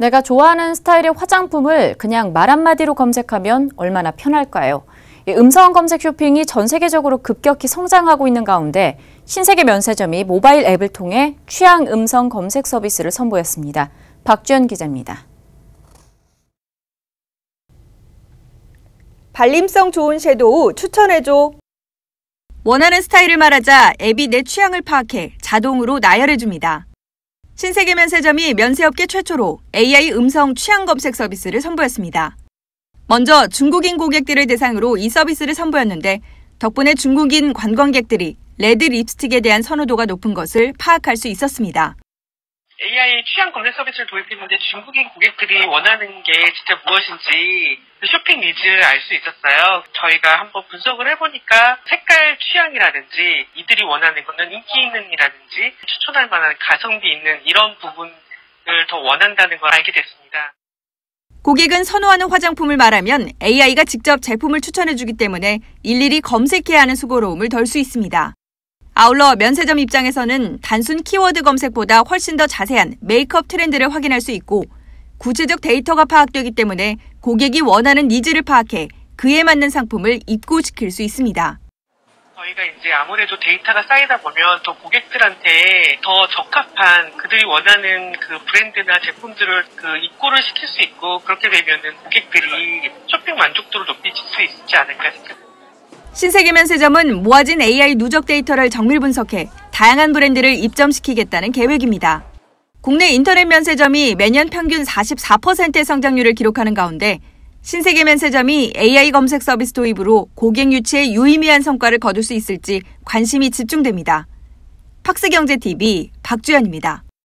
내가 좋아하는 스타일의 화장품을 그냥 말 한마디로 검색하면 얼마나 편할까요? 음성 검색 쇼핑이 전 세계적으로 급격히 성장하고 있는 가운데 신세계 면세점이 모바일 앱을 통해 취향 음성 검색 서비스를 선보였습니다. 박주연 기자입니다. 발림성 좋은 섀도우 추천해줘. 원하는 스타일을 말하자 앱이 내 취향을 파악해 자동으로 나열해줍니다. 신세계 면세점이 면세업계 최초로 AI 음성 취향 검색 서비스를 선보였습니다. 먼저 중국인 고객들을 대상으로 이 서비스를 선보였는데 덕분에 중국인 관광객들이 red 립스틱에 대한 선호도가 높은 것을 파악할 수 있었습니다. AI 취향 검색 서비스를 도입했는데 중국인 고객들이 원하는 게 진짜 무엇인지 그 쇼핑 needs를 알 수 있었어요. 저희가 한번 분석을 해보니까 색깔 취향이라든지 이들이 원하는 거는 인기 있는이라든지 추천할 만한 가성비 있는 이런 부분을 더 원한다는 걸 알게 됐습니다. 고객은 선호하는 화장품을 말하면 AI가 직접 제품을 추천해주기 때문에 일일이 검색해야 하는 수고로움을 덜 수 있습니다. 아울러 면세점 입장에서는 단순 키워드 검색보다 훨씬 더 자세한 메이크업 트렌드를 확인할 수 있고 구체적 데이터가 파악되기 때문에 고객이 원하는 needs를 파악해 그에 맞는 상품을 입고시킬 수 있습니다. 저희가 이제 아무래도 데이터가 쌓이다 보면 더 고객들한테 더 적합한 그들이 원하는 그 브랜드나 제품들을 그 입고를 시킬 수 있고 그렇게 되면은 고객들이 쇼핑 만족도를 높일 수 있지 않을까 생각합니다. 신세계 면 세점은 모아진 AI 누적 데이터를 정밀 분석해 다양한 브랜드를 입점시키겠다는 계획입니다. 국내 인터넷 면세점이 매년 평균 44%의 성장률을 기록하는 가운데 신세계 면세점이 AI 검색 서비스 도입으로 고객 유치에 유의미한 성과를 거둘 수 있을지 관심이 집중됩니다. 팍스경제TV 박주연입니다.